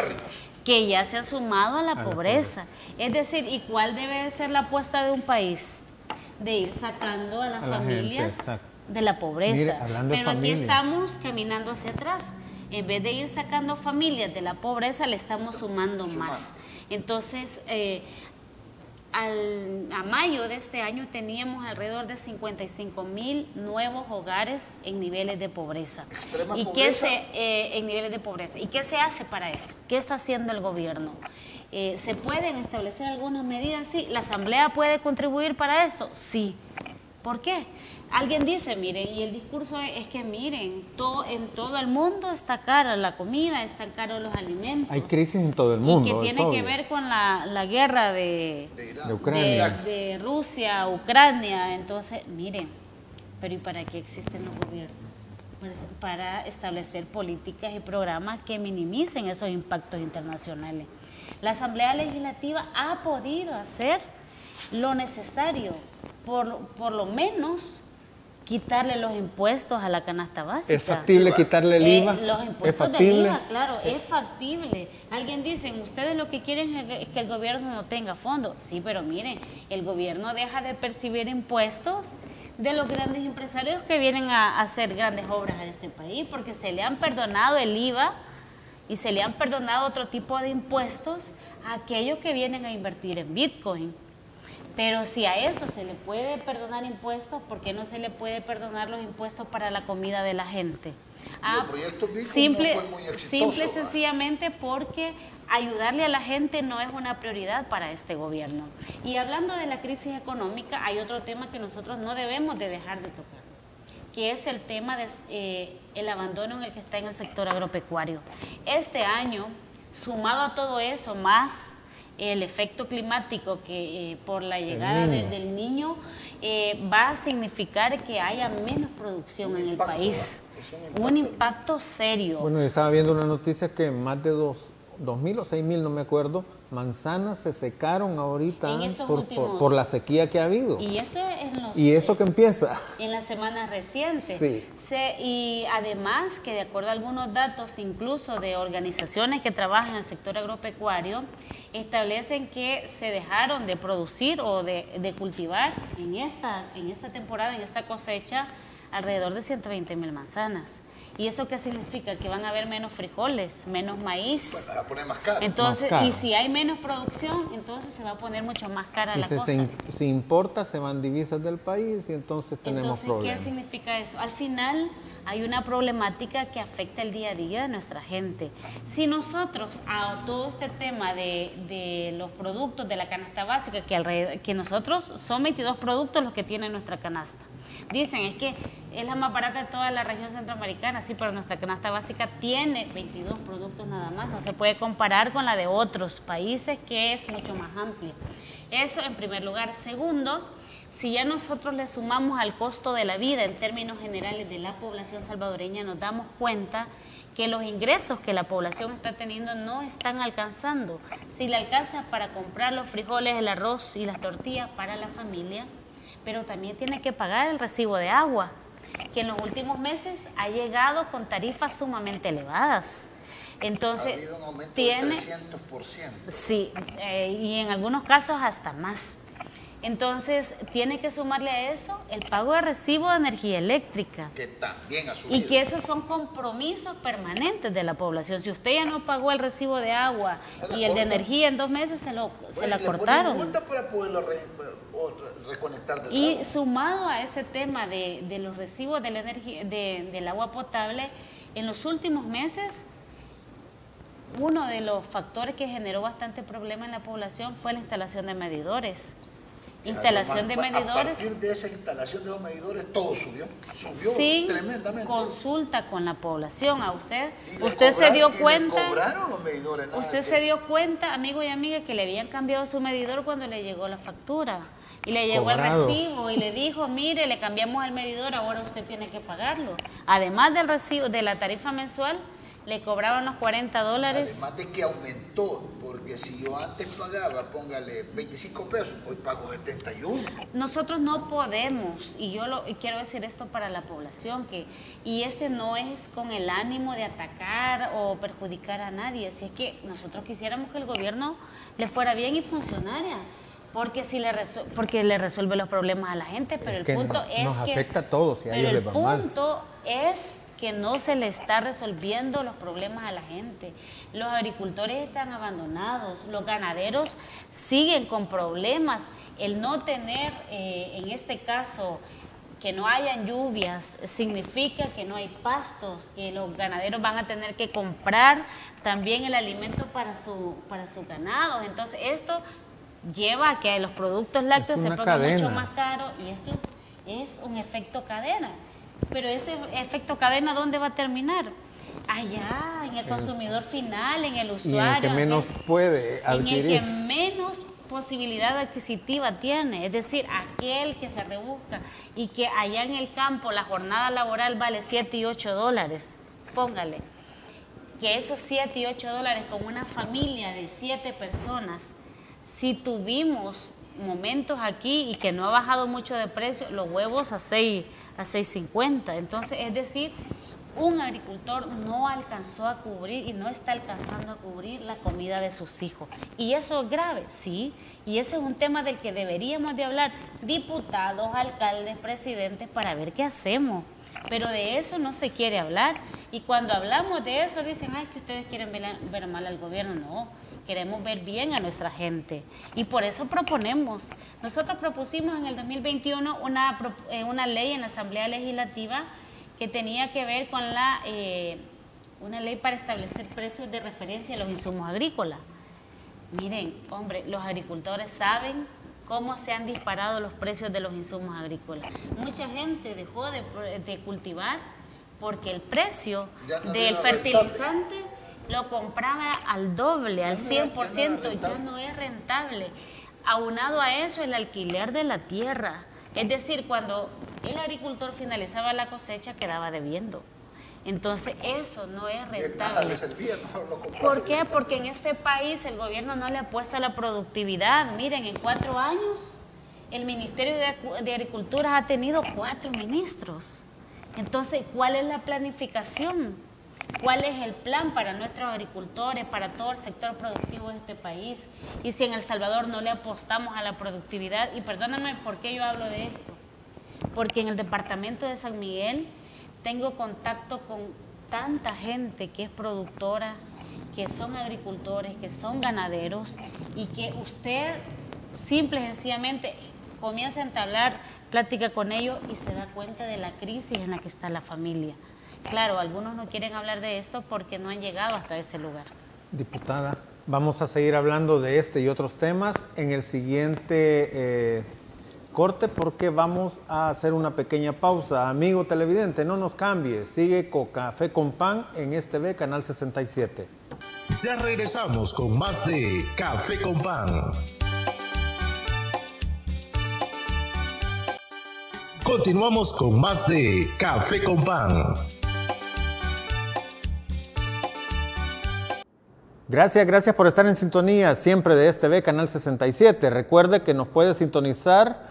que ya se ha sumado a la, pobreza. Es decir, ¿y cuál debe ser la apuesta de un país? De ir sacando a las familias de la pobreza. Pero aquí estamos caminando hacia atrás. En vez de ir sacando familias de la pobreza, le estamos sumando más. Entonces, eh, a mayo de este año teníamos alrededor de 55 mil nuevos hogares en niveles de pobreza. ¿Y Qué se, eh, en niveles de pobreza. ¿Y qué se hace para eso? ¿Qué está haciendo el gobierno? Eh, ¿Se pueden establecer algunas medidas? Sí. ¿La Asamblea puede contribuir para esto? Sí. ¿Por qué? Alguien dice, miren, y el discurso es que miren, todo, en todo el mundo está cara la comida, están caros los alimentos. Hay crisis en todo el mundo. Y que tiene que ver con la, guerra de, de, Ucrania. De, Rusia, Ucrania. Entonces, miren, pero ¿y para qué existen los gobiernos? Para establecer políticas y programas que minimicen esos impactos internacionales. La Asamblea Legislativa ha podido hacer lo necesario, por, por lo menos quitarle los impuestos a la canasta básica. ¿Es factible quitarle el IVA? los impuestos del IVA, claro, es factible. Alguien dice, ustedes lo que quieren es que el gobierno no tenga fondos. Sí, pero miren, el gobierno deja de percibir impuestos de los grandes empresarios que vienen a hacer grandes obras en este país, porque se le han perdonado el IVA y se le han perdonado otro tipo de impuestos a aquellos que vienen a invertir en Bitcoin. Pero si a eso se le puede perdonar impuestos, ¿por qué no se le puede perdonar los impuestos para la comida de la gente? Ah, el proyecto simple, no fue muy exitoso. Simple y sencillamente porque ayudarle a la gente no es una prioridad para este gobierno. Y hablando de la crisis económica, hay otro tema que nosotros no debemos de dejar de tocar que es el tema del de, eh, abandono en el que está en el sector agropecuario. Este año, sumado a todo eso, más el efecto climático que eh, por la llegada del niño eh, va a significar que haya menos producción en el país. Un impacto. serio. Bueno, estaba viendo una noticia que más de dos, dos mil o seis mil, no me acuerdo, manzanas se secaron ahorita por, la sequía que ha habido. Y esto es los, ¿Y esto que empieza? En las semanas recientes. Sí. y además que de acuerdo a algunos datos, incluso de organizaciones que trabajan en el sector agropecuario, establecen que se dejaron de producir o de, de cultivar en esta, en esta temporada, en esta cosecha, alrededor de 120 mil manzanas. ¿Y eso qué significa? Que van a haber menos frijoles, menos maíz. va a poner más caro. Entonces, y si hay menos producción, entonces se va a poner mucho más cara la cosa. Se, si importa, se van divisas del país y entonces tenemos entonces, ¿Qué significa eso? Al final hay una problemática que afecta el día a día de nuestra gente. Si nosotros a todo este tema de, de los productos de la canasta básica, que, alrededor, que nosotros son 22 productos los que tiene nuestra canasta, dicen es que es la más barata de toda la región centroamericana, sí, pero nuestra canasta básica tiene 22 productos nada más, no se puede comparar con la de otros países que es mucho más amplia. Eso en primer lugar. Segundo, si ya nosotros le sumamos al costo de la vida en términos generales de la población salvadoreña, nos damos cuenta que los ingresos que la población está teniendo no están alcanzando. Si le alcanza para comprar los frijoles, el arroz y las tortillas para la familia, pero también tiene que pagar el recibo de agua, que en los últimos meses ha llegado con tarifas sumamente elevadas. Entonces, ha habido un aumento tiene, de 300%. Sí, eh, y en algunos casos hasta más. Entonces, tiene que sumarle a eso el pago de recibo de energía eléctrica. Que también ha subido. Y que esos son compromisos permanentes de la población. Si usted ya no pagó el recibo de agua y el de energía en dos meses, se, lo, se la cortaron. multa para poderlo reconectar Y sumado a ese tema de, los recibos de la energía, del agua potable, en los últimos meses uno de los factores que generó bastante problema en la población fue la instalación de medidores instalación de medidores. A partir de esa instalación de los medidores todo subió, subió sí, tremendamente. consulta con la población a usted. usted se dio cuenta. cobraron los medidores. usted se dio cuenta, amigo y amiga, que le habían cambiado su medidor cuando le llegó la factura. Y le llegó el recibo y le dijo, mire, le cambiamos el medidor, ahora usted tiene que pagarlo. Además del recibo, de la tarifa mensual, le cobraban los 40 dólares. Además de que aumentó, porque si yo antes pagaba, póngale 25 pesos, hoy pago 71. Nosotros no podemos, y yo lo, quiero decir esto para la población, que y ese no es con el ánimo de atacar o perjudicar a nadie, si es que nosotros quisiéramos que el gobierno le fuera bien y funcionara porque si le porque le resuelve los problemas a la gente, pero el punto es nos que afecta a todos si a pero el punto es que no se le está resolviendo los problemas a la gente. Los agricultores están abandonados, los ganaderos siguen con problemas. El no tener, eh, en este caso, que no hayan lluvias significa que no hay pastos, que los ganaderos van a tener que comprar también el alimento para su, para su ganado. Entonces esto lleva a que los productos lácteos se pongan mucho más caros y esto es es un efecto cadena. Pero ese efecto cadena, ¿dónde va a terminar? Allá, en el consumidor final, en el usuario. En el que menos puede adquirir. En el que menos posibilidad adquisitiva tiene, es decir, aquel que se rebusca y que allá en el campo la jornada laboral vale 7 y 8 dólares, póngale, que esos 7 y 8 dólares con una familia de 7 personas, si tuvimos momentos aquí y que no ha bajado mucho de precio, los huevos a 6 a 6.50, entonces es decir, un agricultor no alcanzó a cubrir y no está alcanzando a cubrir la comida de sus hijos. Y eso es grave, sí, y ese es un tema del que deberíamos de hablar diputados, alcaldes, presidentes, para ver qué hacemos. Pero de eso no se quiere hablar. Y cuando hablamos de eso dicen, ay, que ustedes quieren ver, mal al gobierno. No, queremos ver bien a nuestra gente. Y por eso proponemos. Nosotros propusimos en el 2021 una, eh, una ley en la Asamblea Legislativa que tenía que ver con la, eh, una ley para establecer precios de referencia a los insumos agrícolas. Miren, hombre, los agricultores saben cómo se han disparado los precios de los insumos agrícolas. Mucha gente dejó de, cultivar porque el precio del fertilizante lo compraba al doble, al 100%, ya no es rentable. Aunado a eso, el alquiler de la tierra. Es decir, cuando el agricultor finalizaba la cosecha quedaba debiendo. Entonces eso no es rentable. ¿Por qué? Porque en este país el gobierno no le apuesta a la productividad. Miren, en cuatro años el Ministerio de, Agricultura ha tenido cuatro ministros. Entonces, ¿cuál es la planificación? ¿Cuál es el plan para nuestros agricultores, para todo el sector productivo de este país? Y si en El Salvador no le apostamos a la productividad, y perdóname por qué yo hablo de esto, porque en el departamento de San Miguel tengo contacto con tanta gente que es productora, que son agricultores, que son ganaderos y que usted simple y sencillamente comienza a entablar plática con ellos y se da cuenta de la crisis en la que está la familia. Claro, algunos no quieren hablar de esto porque no han llegado hasta ese lugar. Diputada, vamos a seguir hablando de este y otros temas en el siguiente... Eh, corte porque vamos a hacer una pequeña pausa. Amigo televidente, no nos cambie. Sigue con Café con Pan en este B, Canal 67. Ya regresamos con más de Café con Pan. Continuamos con más de Café con Pan. Gracias, gracias por estar en sintonía siempre de este Canal 67. Recuerde que nos puede sintonizar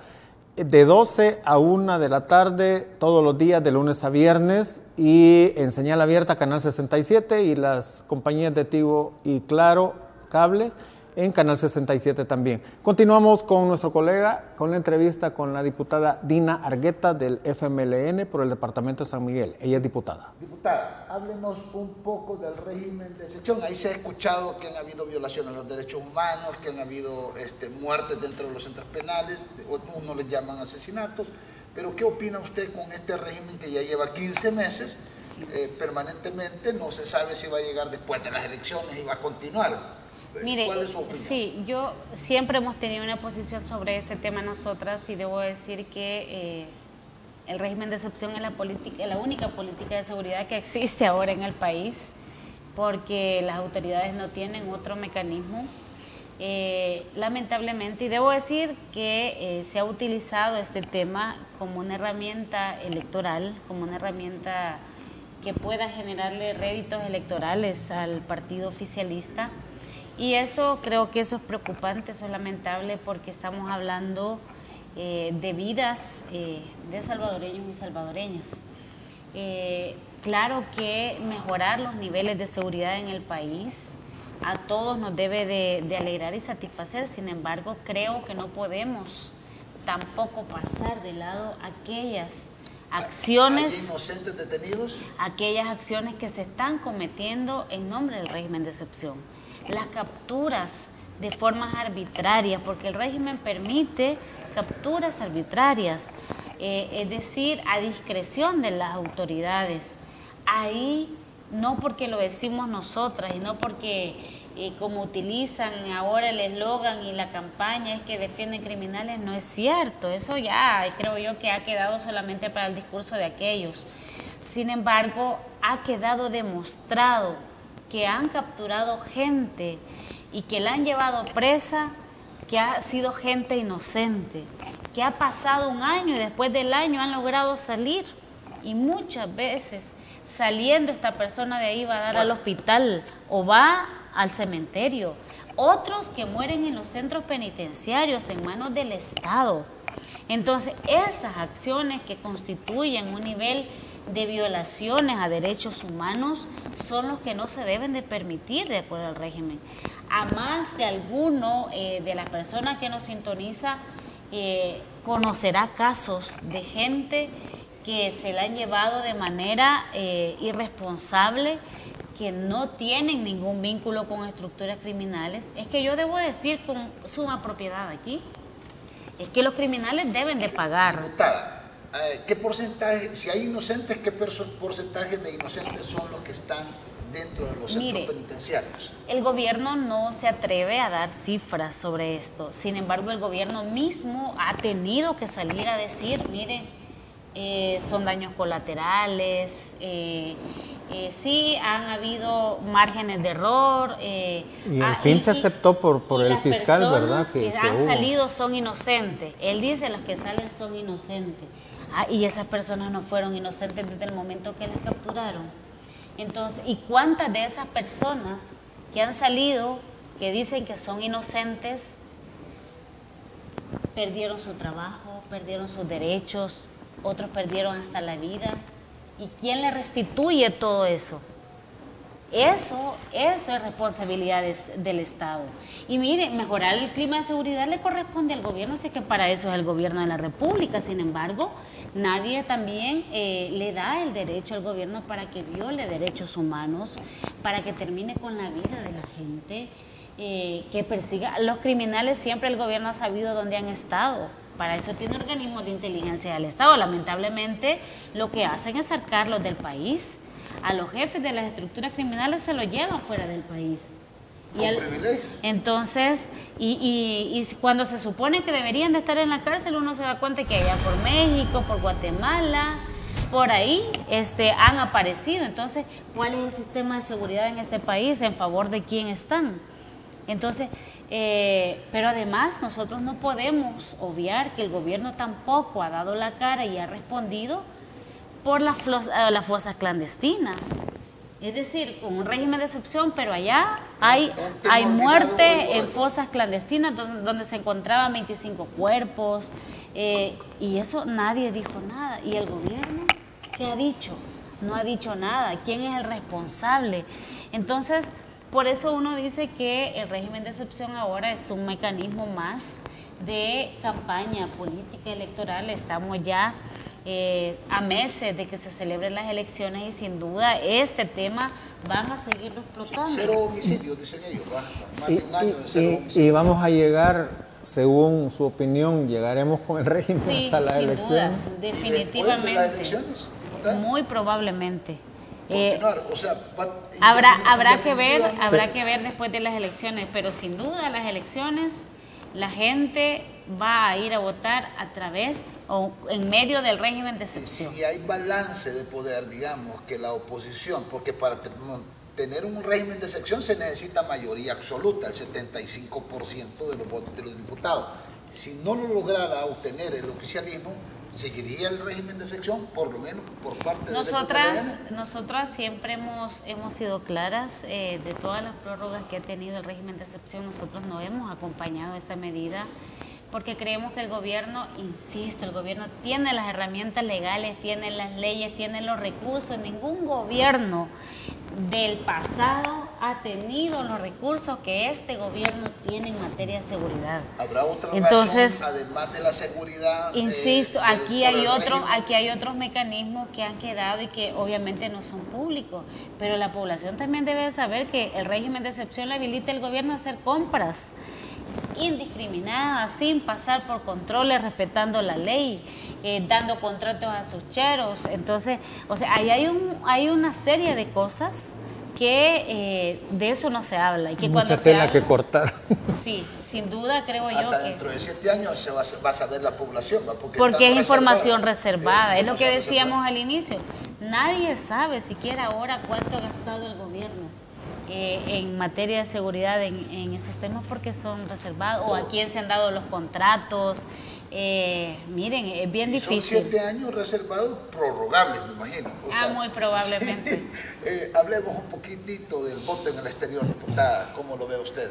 de 12 a 1 de la tarde todos los días de lunes a viernes y en señal abierta Canal 67 y las compañías de Tigo y Claro Cable en Canal 67 también. Continuamos con nuestro colega, con la entrevista con la diputada Dina Argueta del FMLN por el Departamento de San Miguel. Ella es diputada. Diputada, háblenos un poco del régimen de excepción. Ahí se ha escuchado que han habido violaciones a los derechos humanos, que han habido este, muertes dentro de los centros penales, uno les llaman asesinatos. Pero ¿qué opina usted con este régimen que ya lleva 15 meses eh, permanentemente? No se sabe si va a llegar después de las elecciones y va a continuar. Mire, Sí, yo siempre hemos tenido una posición sobre este tema nosotras y debo decir que eh, el régimen de excepción es la, política, la única política de seguridad que existe ahora en el país porque las autoridades no tienen otro mecanismo. Eh, lamentablemente, y debo decir que eh, se ha utilizado este tema como una herramienta electoral, como una herramienta que pueda generarle réditos electorales al partido oficialista. Y eso creo que eso es preocupante, eso es lamentable porque estamos hablando eh, de vidas eh, de salvadoreños y salvadoreñas. Eh, claro que mejorar los niveles de seguridad en el país a todos nos debe de, alegrar y satisfacer, sin embargo creo que no podemos tampoco pasar de lado aquellas acciones inocentes detenidos aquellas acciones que se están cometiendo en nombre del régimen de excepción las capturas de formas arbitrarias, porque el régimen permite capturas arbitrarias, eh, es decir, a discreción de las autoridades. Ahí no porque lo decimos nosotras y no porque y como utilizan ahora el eslogan y la campaña es que defienden criminales, no es cierto. Eso ya creo yo que ha quedado solamente para el discurso de aquellos. Sin embargo, ha quedado demostrado que han capturado gente y que la han llevado presa, que ha sido gente inocente, que ha pasado un año y después del año han logrado salir. Y muchas veces saliendo esta persona de ahí va a dar al hospital o va al cementerio. Otros que mueren en los centros penitenciarios en manos del Estado. Entonces, esas acciones que constituyen un nivel de violaciones a derechos humanos son los que no se deben de permitir de acuerdo al régimen. A más de alguno eh, de las personas que nos sintoniza eh, conocerá casos de gente que se la han llevado de manera eh, irresponsable que no tienen ningún vínculo con estructuras criminales, es que yo debo decir con suma propiedad aquí, es que los criminales deben de pagar. ¿Qué porcentaje, si hay inocentes, qué porcentaje de inocentes son los que están dentro de los centros penitenciarios? El gobierno no se atreve a dar cifras sobre esto, sin embargo el gobierno mismo ha tenido que salir a decir, mire, eh, son daños colaterales, eh, eh, sí han habido márgenes de error. Eh, y al fin se aceptó por, por el fiscal, ¿verdad? Que, que han salido son inocentes. Él dice los que salen son inocentes. Ah, y esas personas no fueron inocentes desde el momento que les capturaron. Entonces, ¿y cuántas de esas personas que han salido, que dicen que son inocentes, perdieron su trabajo, perdieron sus derechos, otros perdieron hasta la vida? ¿Y quién le restituye todo eso? Eso, eso es responsabilidad del Estado. Y mire, mejorar el clima de seguridad le corresponde al gobierno, así que para eso es el gobierno de la República. Sin embargo, nadie también eh, le da el derecho al gobierno para que viole derechos humanos, para que termine con la vida de la gente, eh, que persiga. Los criminales siempre el gobierno ha sabido dónde han estado para eso tiene organismos de inteligencia del Estado. Lamentablemente, lo que hacen es sacarlos del país. A los jefes de las estructuras criminales se los llevan fuera del país. Y entonces, y, cuando se supone que deberían de estar en la cárcel, uno se da cuenta que allá por México, por Guatemala, por ahí este, han aparecido. Entonces, ¿cuál es el sistema de seguridad en este país? ¿En favor de quién están? Entonces, eh, pero además nosotros no podemos obviar que el gobierno tampoco ha dado la cara y ha respondido por las, eh, las fosas clandestinas. Es decir, con un régimen de excepción, pero allá hay, hay muerte en fosas clandestinas donde, se encontraban 25 cuerpos eh, y eso nadie dijo nada. ¿Y el gobierno qué ha dicho? No ha dicho nada. ¿Quién es el responsable? Entonces, por eso uno dice que el régimen de excepción ahora es un mecanismo más de campaña política electoral. Estamos ya eh, a meses de que se celebren las elecciones y sin duda este tema van a seguirlo explotando. Cero homicidios, dicen ellos, más de un año de cero y, y, vamos a llegar, según su opinión, llegaremos con el régimen hasta la elección. Duda, definitivamente. De las elecciones, Muy probablemente. Eh, habrá habrá que ver habrá que ver después de las elecciones pero sin duda las elecciones la gente va a ir a votar a través o en medio del régimen de excepción. si hay balance de poder, digamos, que la oposición, porque para tener un régimen de excepción se necesita mayoría absoluta, el 75% de los votos de los diputados. Si no lo lograra obtener el oficialismo, ¿Seguiría el régimen de sección, por lo menos por parte nosotras, de Nosotras siempre hemos, hemos sido claras eh, de todas las prórrogas que ha tenido el régimen de excepción. Nosotros no hemos acompañado esta medida porque creemos que el gobierno, insisto, el gobierno tiene las herramientas legales, tiene las leyes, tiene los recursos. Ningún gobierno del pasado ha tenido los recursos que este gobierno tiene en materia de seguridad. ¿Habrá otra Entonces, razón, además de la seguridad? Insisto, aquí, hay otro, aquí hay otros mecanismos que han quedado y que obviamente no son públicos, pero la población también debe saber que el régimen de excepción le habilita el gobierno a hacer compras indiscriminadas, sin pasar por controles, respetando la ley, eh, dando contratos a sus cheros. Entonces, o sea, ahí hay, un, hay una serie de cosas que eh, de eso no se habla. Y que Mucha cuando tela se que cortar. Sí, sin duda creo yo Hasta que... dentro de siete años se va, a- va a saber la población. ¿va? Porque, Porque es está información reservada. reservada, es lo que decíamos al inicio. Nadie sabe siquiera ahora cuánto ha gastado el gobierno eh, en materia de seguridad en, en esos temas porque son reservados o a quién se han dado los contratos. Eh, miren, es bien Y son difícil. siete años reservados prorrogables, me imagino. O Ah, muy probablemente. sí. Eh, hablemos un poquitito del voto en el exterior, diputada. ¿Cómo lo ve usted?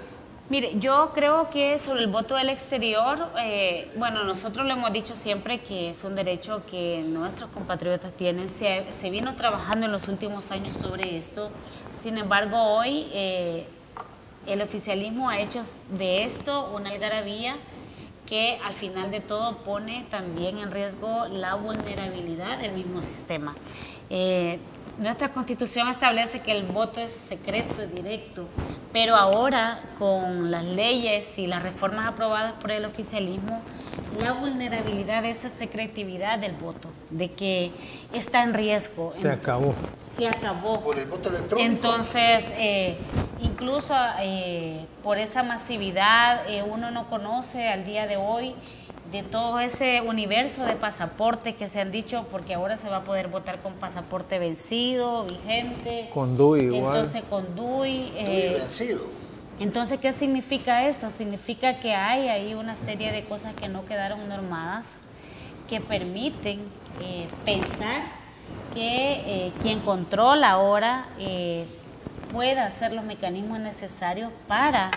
Mire, yo creo que sobre el voto del exterior, eh, bueno, nosotros lo hemos dicho siempre que es un derecho que nuestros compatriotas tienen. Se, vino trabajando en los últimos años sobre esto. Sin embargo, hoy eh, el oficialismo ha hecho de esto una algarabía que al final de todo pone también en riesgo la vulnerabilidad del mismo sistema. Eh, nuestra constitución establece que el voto es secreto y directo, pero ahora con las leyes y las reformas aprobadas por el oficialismo, la vulnerabilidad de esa secretividad del voto, de que está en riesgo, Se acabó. se acabó. Por el voto electrónico. Entonces, eh, incluso eh, por esa masividad, eh, uno no conoce al día de hoy de todo ese universo de pasaportes que se han dicho, porque ahora se va a poder votar con pasaporte vencido, vigente. Con DUI igual. Entonces, con DUI. Eh, vencido. entonces, ¿qué significa eso? Significa que hay ahí una serie de cosas que no quedaron normadas, que permiten eh, pensar que eh, quien controla ahora eh, pueda hacer los mecanismos necesarios para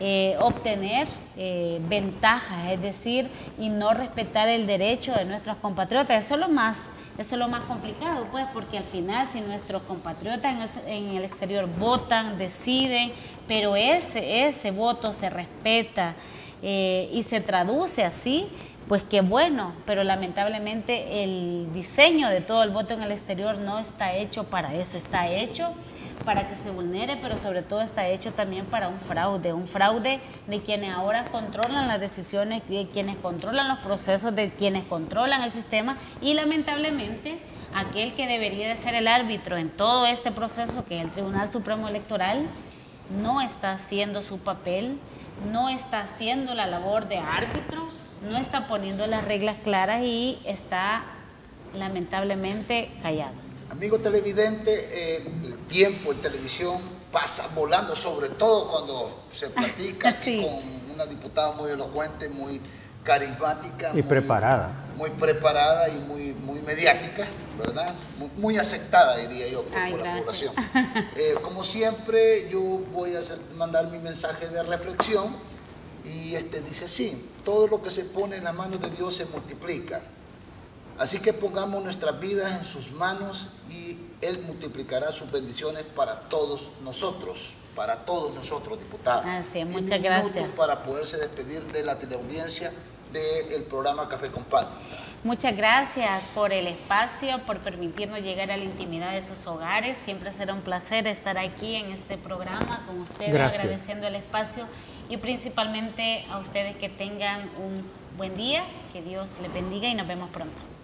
eh, obtener eh, ventajas, es decir, y no respetar el derecho de nuestros compatriotas. Eso es lo más, eso es lo más complicado, pues, porque al final si nuestros compatriotas en el, exterior votan, deciden, pero ese, ese voto se respeta eh, y se traduce así, pues qué bueno, pero lamentablemente el diseño de todo el voto en el exterior no está hecho para eso, está hecho para que se vulnere, pero sobre todo está hecho también para un fraude, un fraude de quienes ahora controlan las decisiones, de quienes controlan los procesos, de quienes controlan el sistema y lamentablemente aquel que debería de ser el árbitro en todo este proceso, que es el Tribunal Supremo Electoral, no está haciendo su papel, no está haciendo la labor de árbitro, no está poniendo las reglas claras y está lamentablemente callado. Amigo televidente, eh, el tiempo en televisión pasa volando, sobre todo cuando se platica Sí. con una diputada muy elocuente, muy carismática. Y muy- preparada. Muy preparada y muy, muy mediática, ¿verdad? Muy, muy aceptada, diría yo, por, Ay, por la población. Eh, como siempre, yo voy a hacer- mandar mi mensaje de reflexión y este dice así, todo lo que se pone en las manos de Dios se multiplica. Así que pongamos nuestras vidas en sus manos y Él multiplicará sus bendiciones para todos nosotros, para todos nosotros, diputados. Así es, muchas minuto gracias. para poderse despedir de la teleaudiencia del programa Café con Pan. Muchas gracias por el espacio, por permitirnos llegar a la intimidad de sus hogares. Siempre será un placer estar aquí en este programa con ustedes, Gracias. agradeciendo el espacio y principalmente a ustedes que tengan un buen día, que Dios les bendiga y nos vemos pronto.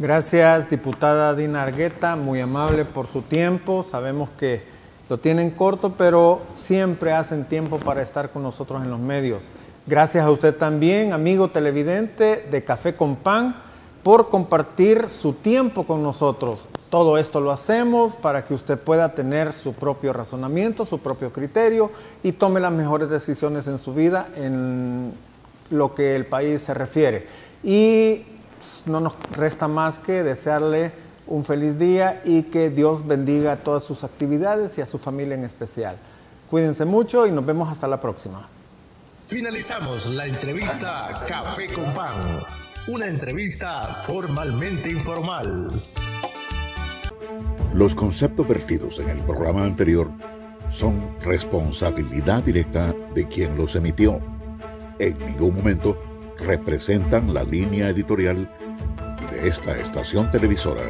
Gracias, diputada Dina Argueta, muy amable por su tiempo. Sabemos que lo tienen corto, pero siempre hacen tiempo para estar con nosotros en los medios. Gracias a usted también, amigo televidente de Café con Pan, por compartir su tiempo con nosotros. Todo esto lo hacemos para que usted pueda tener su propio razonamiento, su propio criterio y tome las mejores decisiones en su vida en lo que el país se refiere. Y no nos resta más que desearle un feliz día y que Dios bendiga todas sus actividades y a su familia en especial. Cuídense mucho y nos vemos hasta la próxima. Finalizamos la entrevista Café con Pan. Una entrevista formalmente informal. Los conceptos vertidos en el programa anterior son responsabilidad directa de quien los emitió. En ningún momento representan la línea editorial de esta estación televisora.